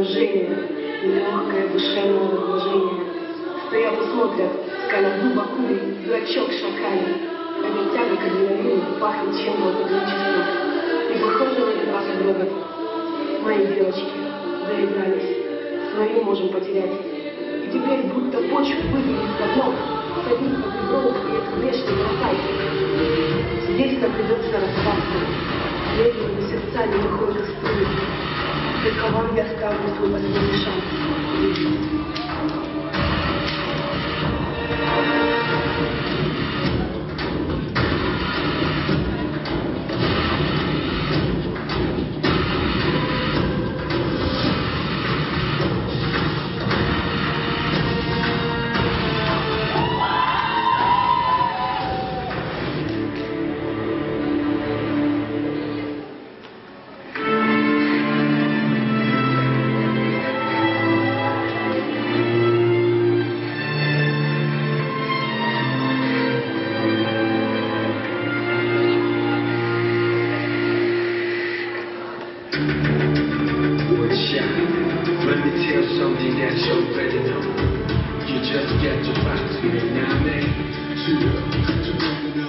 Твое жжение, легкое душевное возложение. Стоят и смотрят, скаля губа кури, дурачок шакали. Эта тяга к адреналину пахнет чем-то алкоголическим. И похоже на два дрогот. Мои девочки заигрались, свою можем потерять. И теперь будто почву выбили из ног, садись на прибровку и это грешный рай. Здесь нам придется расстаться. Медленными сердцами выходят из струи. C'est comment le Gascon, vous trouvez pas Watch out. Let me tell something that you already know. You just get to fight me now, man. You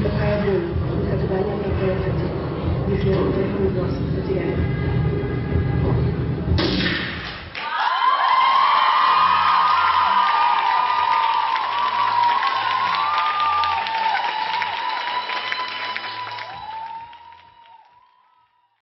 supaya dulu satu banyak yang saya sedih di sini untuk